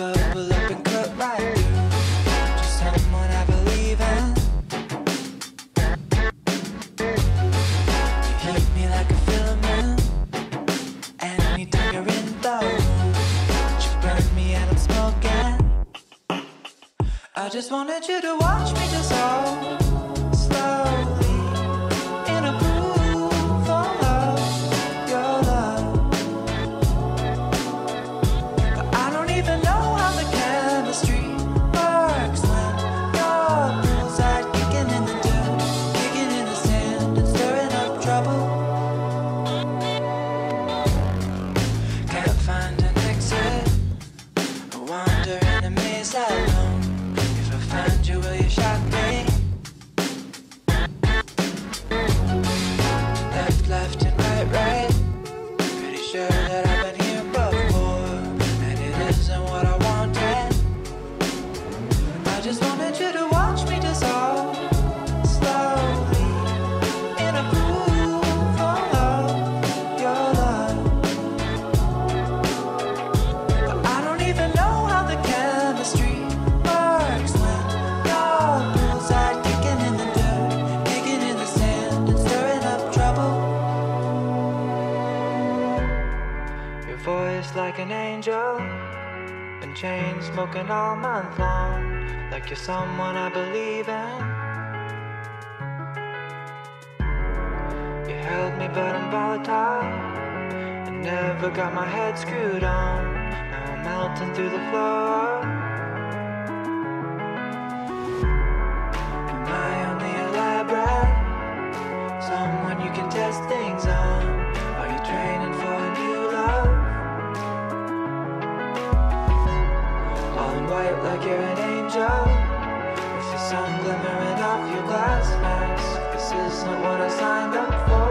bubble up and cut right. I You me like a filament. And anytime you're in You burn me I just wanted you to watch me dissolve. voice like an angel. Been chain smoking all month long, like you're someone I believe in. You held me, but I'm volatile. I never got my head screwed on. Now I'm melting through the floor. glass. This isn't what I signed up for.